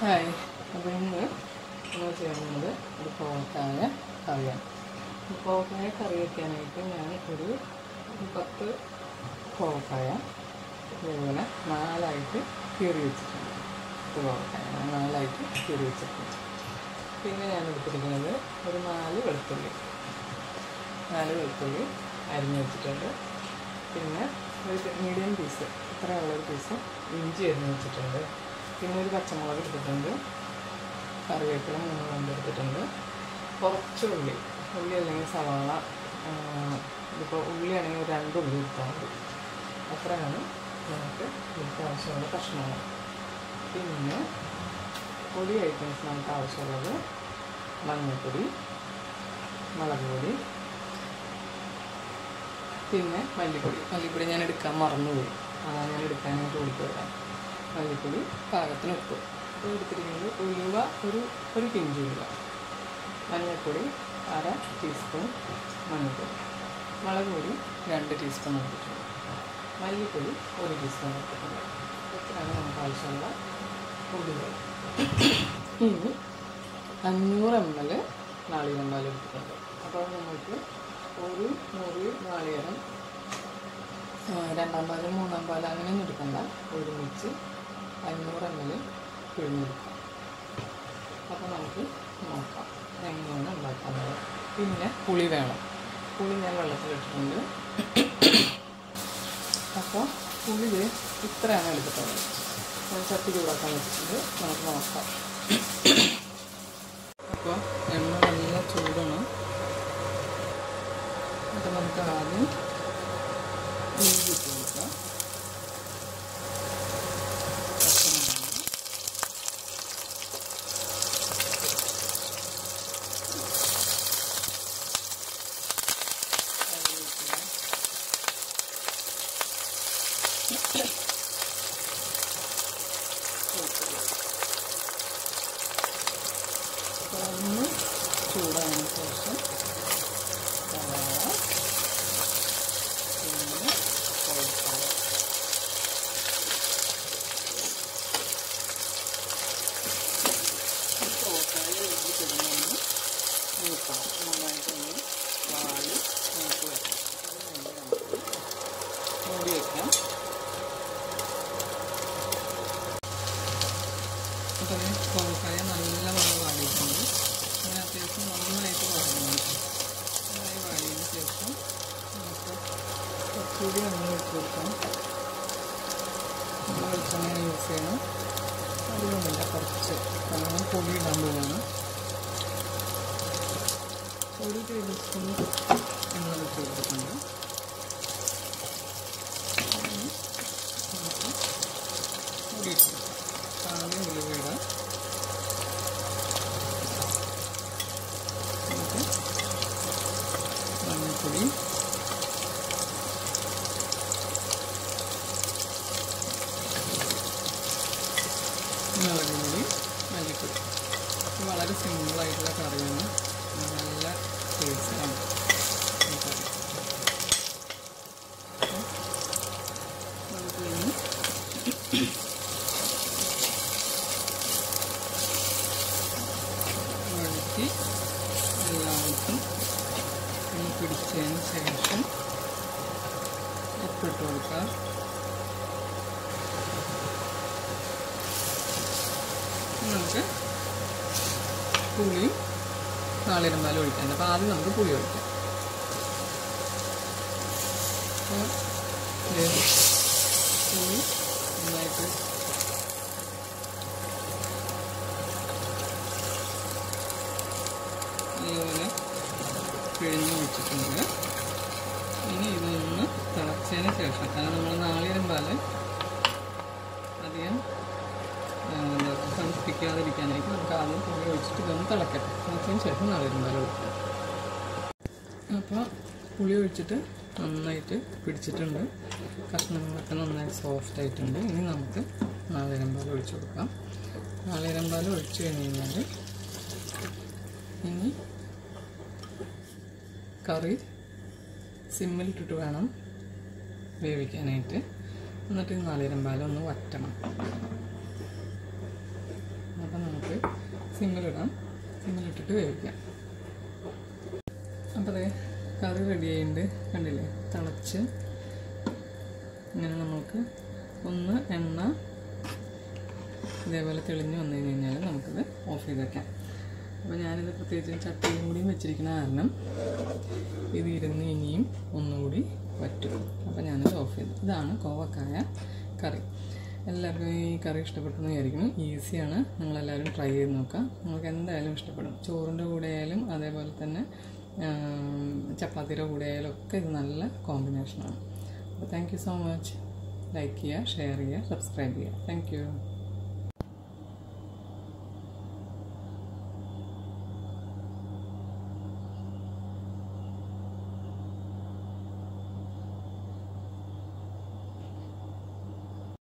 Hi. അപ്പോൾ ഇന്ന് നമ്മൾ ചെയ്യുന്നത് ഒരു പോക്കായ കറിയാണ്. ഈ കോവക്കായ കറി വയ്ക്കാനായിട്ട് ഞാൻ ഒരു ഒരു പത്ത് പോക്കായ ഇങ്ങനെ നാലായിട്ട് കീറി വെച്ചിട്ടുണ്ട്. പത്ത് പോക്കായ നാലായിട്ട് കീറി വെച്ചിട്ടുണ്ട്. പിന്നെ ഞാൻ എടുത്തിരിക്കുന്നത് ഒരു നാല് വെളുത്തുള്ളി. നാല് വെളുത്തുള്ളി അരിഞ്ഞു വെച്ചിട്ടുണ്ട്. പിന്നെ ഒരു മീഡിയം പീസ് ഇത്രയുള്ളൊരു പീസ് ഇഞ്ചി അരിഞ്ഞു വെച്ചിട്ടുണ്ട്. പിന്നെ ഒരു പച്ചമുളക് എടുത്തിട്ടുണ്ട് കറിവേപ്പില മൂന്ന് കൊണ്ട് എടുത്തിട്ടുണ്ട്. കുറച്ച് ഉള്ളി. ഉള്ളി അല്ലെങ്കിൽ സവാള ഇതിപ്പോൾ ഉള്ളി ആണെങ്കിൽ ഒരു രണ്ട് ഉള്ളി എടുത്താൽ മതി. അത്രയാണ് നമുക്ക് ഇതിലേക്ക് ആവശ്യമുള്ള കഷ്ണങ്ങൾ. പിന്നെ പൊടി ഐറ്റംസ് നമുക്ക് ആവശ്യമുള്ളത് മഞ്ഞൾപ്പൊടി മുളക് പൊടി പിന്നെ മല്ലിപ്പൊടി. മല്ലിപ്പൊടി ഞാൻ എടുക്കാൻ മറന്നുപോയി. അതാണ് ഞാൻ എടുക്കാനായിട്ട് ഓടിപ്പോയതാണ് മല്ലിപ്പൊടി പാകത്തിന് ഉപ്പ് എടുത്തിരിക്കുന്നത് ഉലുവ ഒരു ഒരു പിഞ്ച് ഉലുവ. മഞ്ഞൾപ്പൊടി അര ടീസ്പൂൺ മഞ്ഞൾപ്പൊടി. മുളക് പൊടി രണ്ട് ടീസ്പൂൺ എടുത്തിട്ടുണ്ട് മല്ലിപ്പൊടി ഒരു ടീസ്പൂൺ എടുത്തിട്ടുണ്ട് ഇത്രയാണ് നമുക്ക് ആവശ്യമുള്ള പൊടികൾ. ഇനി അഞ്ഞൂറ് എം എൽ നാളികണ്ടാൽ എടുത്തിട്ടുണ്ട് അപ്പോൾ നമുക്ക് ഒരു മുറി നാളികേരം രണ്ടാം പാൽ മൂന്നാം പാൽ അങ്ങനെയൊന്നും എടുക്കണ്ട. ഒരുമിച്ച് അഞ്ഞൂറ് എം എൽ പിഴിഞ്ഞെടുക്കാം. അപ്പോൾ നമുക്ക് നോക്കാം എങ്ങനെയാണ് ഉണ്ടാക്കുന്നത്. പിന്നെ പുളി വേണം. പുളി ഞാൻ വെള്ളത്തിലിട്ടിട്ടുണ്ട് അപ്പോൾ പുളി ഇത്രയാണ് എടുത്തിട്ടുള്ളത്. ഞാൻ ചട്ടി ചൂടാക്കാൻ വെച്ചിട്ടുണ്ട്. നമുക്ക് നോക്കാം. അപ്പോൾ എണ്ണ നല്ല ചൂടാണ്. അപ്പോൾ നമുക്ക് ആദ്യം ഇഞ്ചി ഇട്ട് കൊടുക്കാം പച്ചമുളക് കറിവേപ്പില ഒന്ന് ചൂടായതിനു ശേഷം സവാള പിന്നെ കോഴിക്കായ കോഴിക്കായ വെച്ച് കിടന്നൊന്ന് മൂക്കണം നന്നായിട്ടൊന്ന് വാടി മൂത്ത് വരണം അതിന് വേണ്ടി നമുക്ക് മൂടി വയ്ക്കാം അപ്പോൾ ഈ കോഴിക്കായ നല്ല വണ്ണം വാടിയിട്ടുണ്ട് അങ്ങനെ അത്യാവശ്യം നന്നായിട്ട് വാടുന്നുണ്ട് നന്നായി വാടിയതിന് ശേഷം നമുക്ക് കുറച്ചുകൂടി നമ്മൾ ഇട്ട് കൊടുക്കണം. നമ്മൾ വെളിച്ചെണ്ണ യൂസ് ചെയ്യണം. അധികമൊന്നുമില്ല കുറച്ച് കാരണം പൊടി ഇടാൻ പോവാണ്. ഒരു ടേബിൾ സ്പൂൺ നമ്മൾ ഇനി നമുക്ക് പൊടി ഇട്ട് കൊടുക്കാം മുളക് പൊടി മല്ലിപ്പൊടി ഇത് വളരെ സിമ്പിളായിട്ടുള്ള കറിയാണ്. നല്ല ടേസ്റ്റാണ്. നമുക്ക് ഇനി വഴറ്റി എല്ലാവർക്കും ഒന്ന് പിടിച്ചതിന് ശേഷം ഉപ്പിട്ട് കൊടുക്കാം. നമുക്ക് പുളി നാളിരം പാൽ ഒഴിക്കാൻ അപ്പോൾ ആദ്യം നമുക്ക് പുളി ഒഴിക്കാം. പുളി നന്നായിട്ട് ഇതുപോലെ പിഴിഞ്ഞ് ഒഴിച്ചിട്ടുണ്ട് ഇനി ഇതൊന്ന് തിളച്ചതിന് ശേഷം കാരണം നമ്മൾ നാളികരം പാൽ പറയുക തണുപ്പിക്കാതിരിക്കാനായിട്ട് നമുക്ക് ആദ്യം പുളി ഒഴിച്ചിട്ട് ഇതൊന്ന് തിളക്കട്ടെ. തിളച്ചതിന് ശേഷം നാളികേരം പാൽ ഒഴിക്കാം അപ്പോൾ പുളി ഒഴിച്ചിട്ട് നന്നായിട്ട് പിടിച്ചിട്ടുണ്ട്. കഷ്ണങ്ങളൊക്കെ നന്നായി സോഫ്റ്റ് ആയിട്ടുണ്ട്. ഇനി നമുക്ക് നാളികേരം പാൽ ഒഴിച്ചു കൊടുക്കാം. നാളികേരം പാൽ ഒഴിച്ചു കഴിഞ്ഞ് കഴിഞ്ഞാൽ ഇനി കറി സിമ്മിലിട്ടിട്ട് വേണം വേവിക്കാനായിട്ട്. എന്നിട്ട് ഒന്ന് വറ്റണം അപ്പോൾ സിമ്മിലിടാം. സിമ്മിലിട്ടിട്ട് വേവിക്കാം. അപ്പോൾ അതെ കറി റെഡി ആയിട്ടുണ്ട്. കണ്ടില്ലേ? തിളച്ച്. ഇങ്ങനെ നമുക്ക് ഒന്ന് എണ്ണ ഇതേപോലെ തെളിഞ്ഞ് വന്നു കഴിഞ്ഞാൽ നമുക്കിത് ഓഫ് ചെയ്ത് വെക്കാം. അപ്പോൾ ഞാനിത് പ്രത്യേകിച്ച് ചട്ടിയും കൂടിയും വെച്ചിരിക്കുന്ന കാരണം ഇത് ഇരുന്ന് ഇനിയും ഒന്നുകൂടി പറ്റും അപ്പോൾ ഞാനിത് ഓഫ് ചെയ്തു. ഇതാണ് കോവക്കായ കറി. എല്ലാവർക്കും ഈ കറി ഇഷ്ടപ്പെട്ടെന്ന് വിചാരിക്കുന്നു. ഈസിയാണ്. നിങ്ങളെല്ലാവരും ട്രൈ ചെയ്ത് നോക്കുക നിങ്ങൾക്ക് എന്തായാലും ഇഷ്ടപ്പെടും. ചോറിന്റെ കൂടെ ആയാലും അതേപോലെ തന്നെ ചപ്പാത്തിയുടെ കൂടെ ആയാലും ഒക്കെ ഇത് നല്ല കോമ്പിനേഷനാണ് അപ്പോൾ thank you so much like ചെയ്യുക ഷെയർ ചെയ്യുക സബ്സ്ക്രൈബ് ചെയ്യുക. Thank you